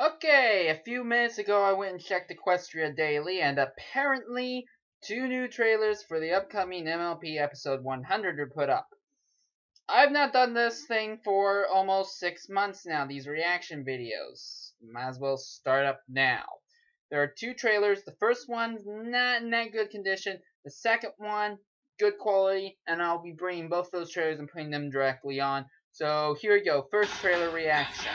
Okay, a few minutes ago I went and checked Equestria Daily, and apparently two new trailers for the upcoming MLP episode 100 were put up. I've not done this thing for almost six months now, these reaction videos. Might as well start up now. There are two trailers. The first one's not in that good condition. The second one, good quality, and I'll be bringing both those trailers and putting them directly on. So here we go. First trailer reaction.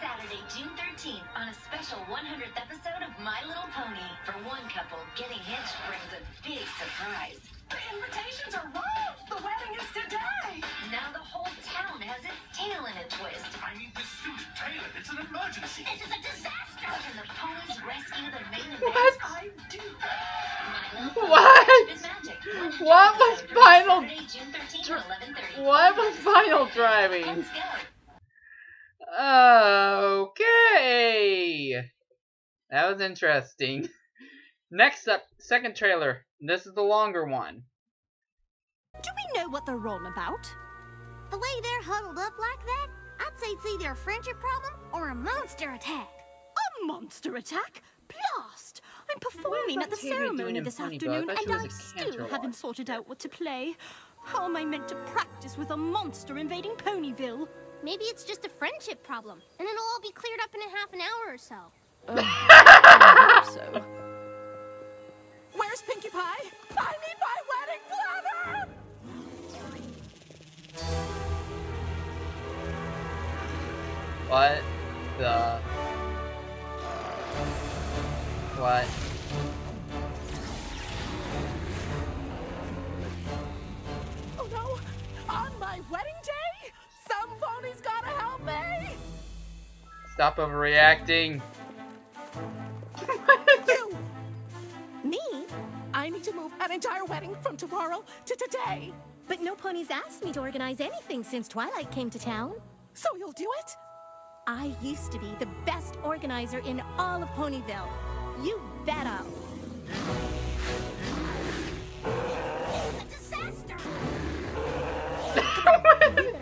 Saturday, June 13th, on a special 100th episode of My Little Pony. For one couple, getting hitched brings a big surprise. The invitations are robbed. The wedding is today. Now the whole town has its tail in a twist. I need this suit tailored. It's an emergency. This is a disaster! Can the ponies rescue the main event? What? I do. My Little Pony What? is magic. 100th What was Final- Saturday, June 13th 11:30. What was final driving? Let's go. Okay. That was interesting. Next up, second trailer. This is the longer one. Do we know what they're on about? The way they're huddled up like that, I'd say it's either a friendship problem or a monster attack. A monster attack? Blast! I'm performing at the Octavia doing ceremony this afternoon, Bug? I thought and I was still Canterlot. haven't sorted out what to play. How am I meant to practice with a monster invading Ponyville? Maybe it's just a friendship problem, and it'll all be cleared up in a half an hour or so. Oh, I hope so. Where's Pinkie Pie? I need my wedding planner. What the? What? Stop overreacting. You. Me? I need to move an entire wedding from tomorrow to today. But no ponies asked me to organize anything since Twilight came to town. So you'll do it? I used to be the best organizer in all of Ponyville. You bet I'll. This is a disaster!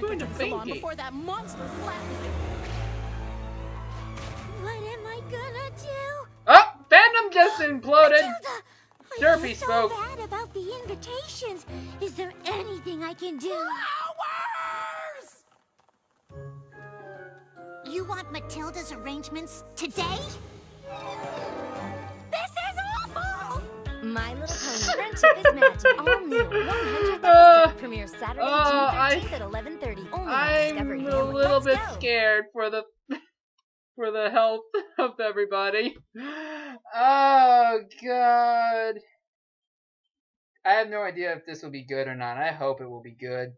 Doing a So long Pinkie. before that monster flattens imploded. Matilda! I Derpy feel so spoke. bad about the invitations. Is there anything I can do? Flowers! You want Matilda's arrangements today? This is awful! My Little Pony Friendship is Magic. All new 100th episode Uh, premieres Saturday, uh, I- June 13th at 11:30. Only on I'm Discovery a little Let's bit go. scared for the for the health of everybody. Oh god. I have no idea if this will be good or not. I hope it will be good.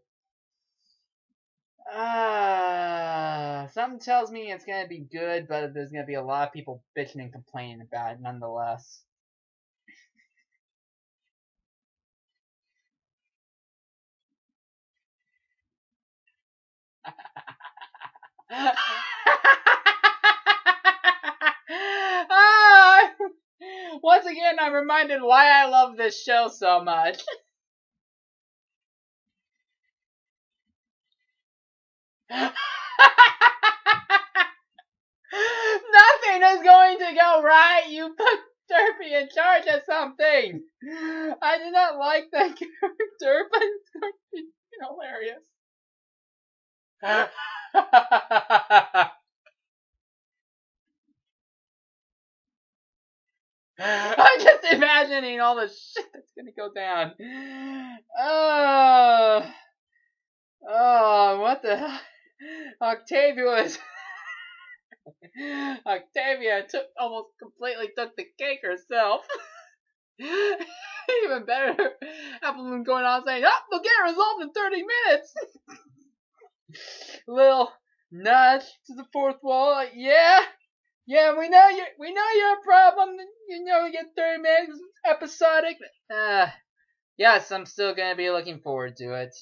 Ah, something tells me it's gonna be good, but there's gonna be a lot of people bitching and complaining about it nonetheless. again, I'm reminded why I love this show so much. Nothing is going to go right. You put Derpy in charge of something. I do not like that character, but it's going to be hilarious. I'm just imagining all the shit that's gonna go down. Oh, oh, what the hell? Octavia is. Octavia took almost completely took the cake herself. Even better, Appleman going on saying, "Oh, we'll get it resolved in 30 minutes." Little nudge to the fourth wall, yeah, yeah, we know you, we know you're a problem. You know, you get 30 minutes episodic. Uh, yes, I'm still gonna be looking forward to it.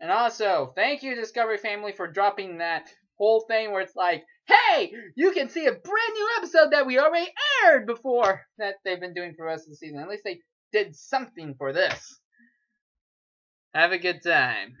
And also, thank you, Discovery Family, for dropping that whole thing where it's like, hey, you can see a brand new episode that we already aired before that they've been doing for the rest of the season. At least they did something for this. Have a good time.